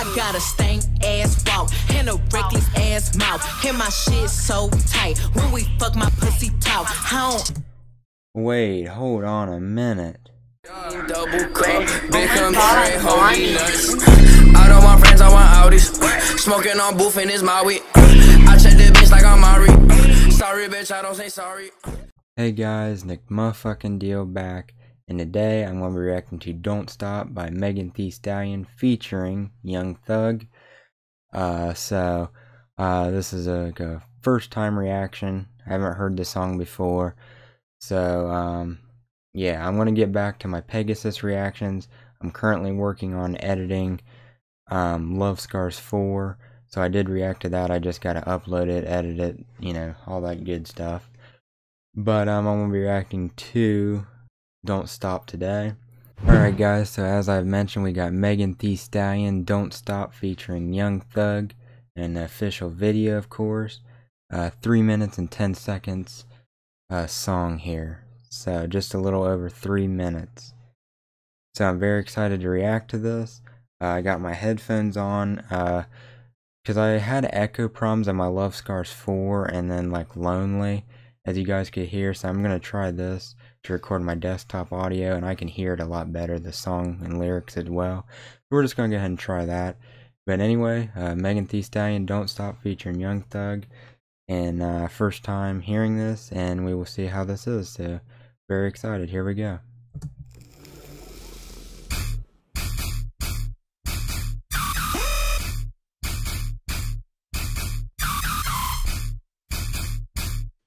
I got a stank ass walk and a reckless ass mouth. And my shit so tight. When we fuck my pussy talk. I don't. Wait, hold on a minute. Double cup, big country, holy nuts. Out of my friends, I want Audis. Smoking on booth in his Maui. I check the bitch like I'm Mari. Sorry, bitch, I don't say sorry. Hey guys, Nick motherfucking Diehl back, and today I'm going to be reacting to Don't Stop by Megan Thee Stallion featuring Young Thug. Uh, so, uh, this is a, a first time reaction. I haven't heard the song before. So, um, yeah, I'm going to get back to my Pegasus reactions. I'm currently working on editing um, Love Scars 4. So I did react to that. I just got to upload it, edit it, you know, all that good stuff. But um, I'm going to be reacting to Don't Stop today. Alright guys, so as I've mentioned, we got Megan Thee Stallion, Don't Stop featuring Young Thug, an official video of course. Uh, 3 minutes and 10 seconds uh, song here. So just a little over 3 minutes. So I'm very excited to react to this. Uh, I got my headphones on because uh, I had echo problems on my Love Scars 4 and then like Lonely as you guys could hear. So I'm going to try this to record my desktop audio and I can hear it a lot better, the song and lyrics as well. We're just going to go ahead and try that. But anyway, uh, Megan Thee Stallion, Don't Stop featuring Young Thug. And uh, first time hearing this and we will see how this is. So very excited. Here we go.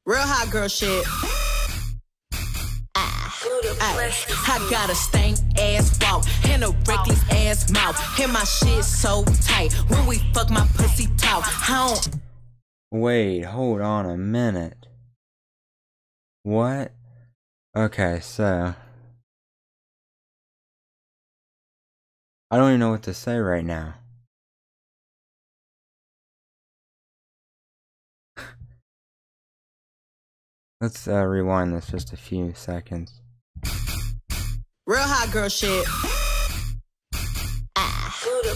Real hot girl shit. I got a stank ass walk and a reckless ass mouth. And my shit so tight. When we fuck my pussy talk. I don't. Wait, hold on a minute. What? Okay, so. I don't even know what to say right now. Let's uh, rewind this just a few seconds. Real hot girl shit.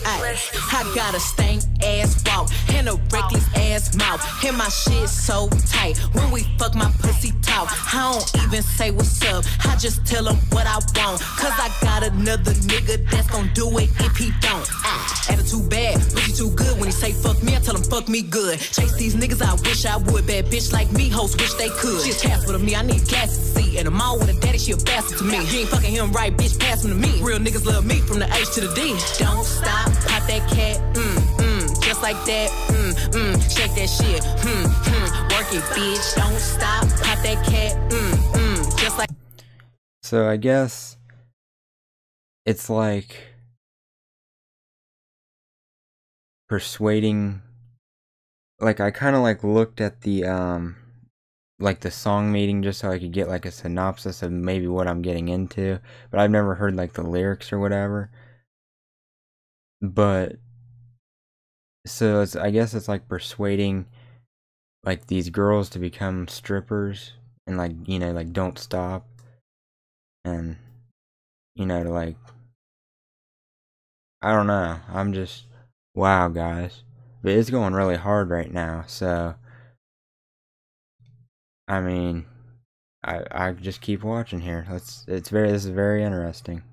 I got a stank ass walk and a reckless ass mouth. And my shit so tight. When we fuck my pussy talk, I don't even say what's up. I just tell him what I want. Cause I got another nigga that's gonna do it if he don't. Ah, attitude bad, pussy too good. When he say fuck me, I tell him fuck me good. Chase these niggas, I wish I would. Bad bitch like me, host wish they could. She's cast with me, I need gas to see. And I'm with a daddy, she a bastard to me. You ain't fucking him right, bitch, pass him to me. Real niggas love me from the H to the D. Don't stop, pop that cat, mm, mm, just like that, mm, mm, shake that shit, hmm, hmm, work it, bitch, don't stop, pop that cat, mm, mm, just like. So I guess it's like persuading like I kind of like looked at the um like the song meeting just so I could get like a synopsis of maybe what I'm getting into, but I've never heard like the lyrics or whatever. But so it's I guess it's like persuading like these girls to become strippers and like you know like don't stop and you know to like I don't know. I'm just wow guys. But it's going really hard right now, so I mean I I just keep watching here. Let's it's very this is very interesting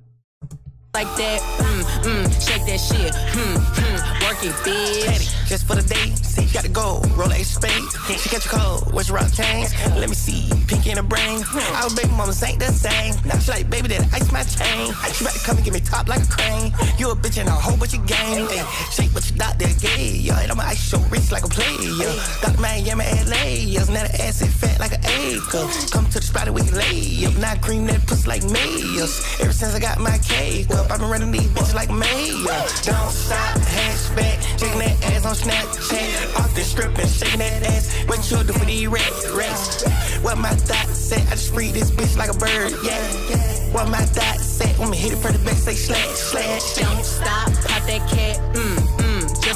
like that, mm, mm, shake that shit, mm, mm, work it, bitch. Just for the day, see, you gotta go, roll a spade. She catch a cold, what's your rock chains? Let me see, pink in the brain. Our baby mamas ain't the same. Now she like, baby, that ice my chain. She about to come and give me top like a crane. You a bitch and a whole bunch of game. Ay, shake what you doctor gay, yeah. And I'ma ice your wrist like a player. Dr. Miami, LA, yeah. Now the ass is fat like an acre. Come to the spot you lay up. Not cream that pussy like mayors. Ever since I got my cake up, I've been running these bitches like mayor. Don't stop, hatchback, shaking that ass on Snapchat. Off the strip and shaking that ass. What you do for these rats, rats? What my thoughts say? I just free this bitch like a bird, yeah. What my thoughts say? When me hit it for the back, say slash, slash. Don't stop, pop that cat,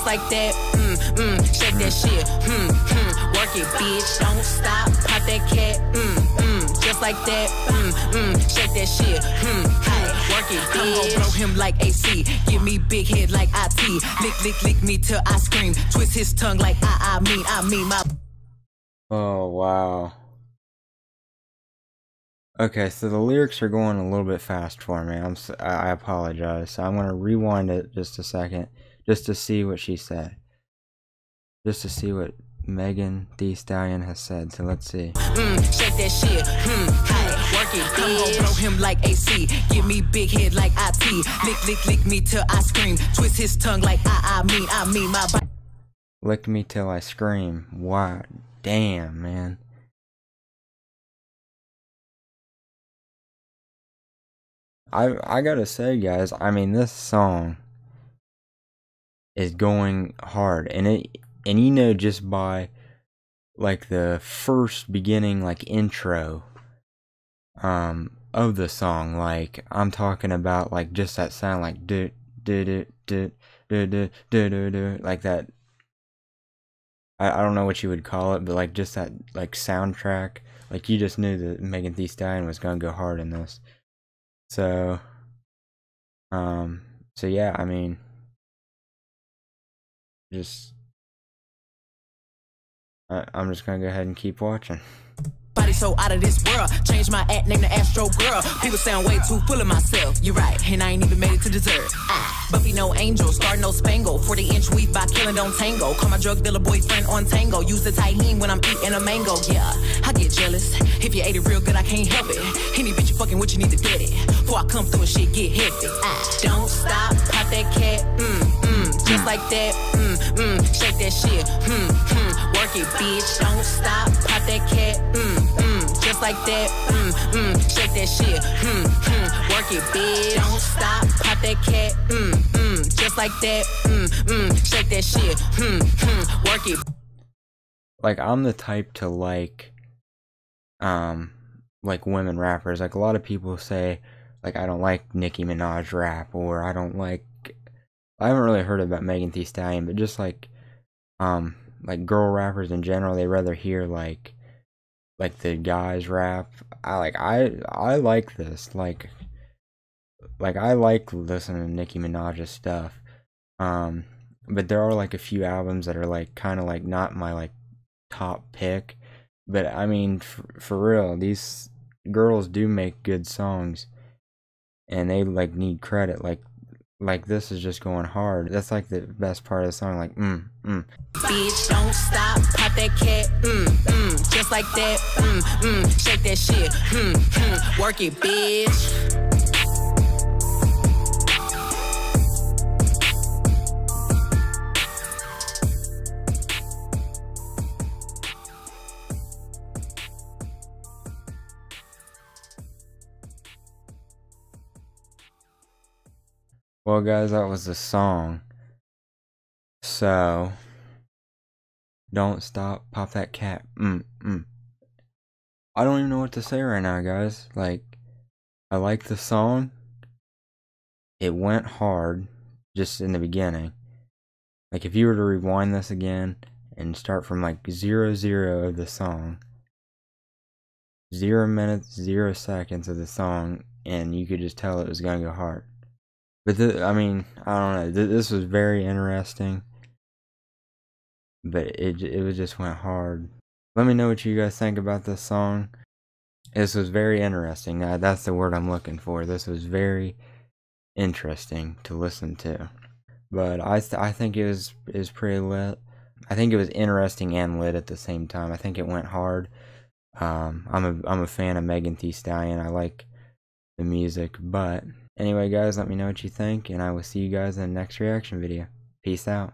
like that. Mm, mm, shake that shit. Hmm, hmm, work it, bitch. Don't stop, pop that cat. Mm, mm, just like that. Mm, mm, shake that shit. Hmm, hmm, work it, bitch. I'm gon' blow him like AC. Give me big head like IT. Lick, lick, lick me till I scream. Twist his tongue like I, I mean, I mean my. Oh, wow. Okay, so the lyrics are going a little bit fast for me. I'm I apologize. So I'm going to rewind it just a second just to see what she said. Just to see what Megan Thee Stallion has said. So let's see. Mm, shake that shit. Hey, work it. I'm gon' blow him like AC. Give me big head like IT. Lick, lick, lick me till I scream. Twist his tongue like I, I mean, I mean my body. Lick me till I scream. Wow. Damn, man. I I gotta say, guys. I mean, this song is going hard, and it and you know just by like the first beginning like intro um of the song, like I'm talking about like just that sound like do do do do do do do do like that. I I don't know what you would call it, but like just that like soundtrack. Like you just knew that Megan Thee Stallion was gonna go hard in this. So, um, so yeah, I mean, just, I, I'm just gonna go ahead and keep watching. Body so out of this world. Change my act, name the Astro Girl. People sound way too full of myself. You're right, and I ain't even made it to dessert. Ah, Buffy no angel, star no spangle. 40 inch weave by killing don't tango. Call my drug dealer boyfriend on tango. Use the Tajín when I'm eating a mango. Yeah, I get jealous. If you ate it real good, I can't help it. Any bitch you fucking with, you need to get it. Before I come through and shit get hefty. Ah, don't stop, pop that cat. Mm, just like that. Mm, mm, shake that shit. Hmm, hmm, work it, bitch. Don't stop, pop that cat. Mm, mm, just like that. Mm, mm, shake that shit. Hmm, hmm, work it, bitch. Don't stop, pop that cat. Mm, mm, just like that. Mm, mm, shake that shit. Hmm, hmm, work it. Like I'm the type to like, um, like women rappers. Like a lot of people say, like I don't like Nicki Minaj rap, or I don't like. I haven't really heard about Megan Thee Stallion, but just like, um, like girl rappers in general, they rather hear like, like the guys rap. I like I I like this like, like I like listening to Nicki Minaj's stuff. Um, but there are like a few albums that are like kind of like not my like top pick. But I mean, for, for real, these girls do make good songs, and they like need credit. Like, like this is just going hard. That's like the best part of the song. Like, mm, mm. Bitch, don't stop, pop that cat, mm, mm, just like that, mm, mm, shake that shit, hmm, hmm, work it, bitch. Well, guys, that was the song. So, don't stop, pop that cat. Mm, mm. I don't even know what to say right now, guys. Like, I like the song. It went hard just in the beginning. Like, if you were to rewind this again and start from like zero zero of the song, zero minutes, zero seconds of the song, and you could just tell it was gonna go hard. But th- I mean, I don't know. Th- this was very interesting, but it it was just went hard. Let me know what you guys think about this song. This was very interesting. Uh, that's the word I'm looking for. This was very interesting to listen to. But I th- I think it was is pretty lit. I think it was interesting and lit at the same time. I think it went hard. Um, I'm a I'm a fan of Megan Thee Stallion. I like the music, but anyway, guys, let me know what you think, and I will see you guys in the next reaction video. Peace out.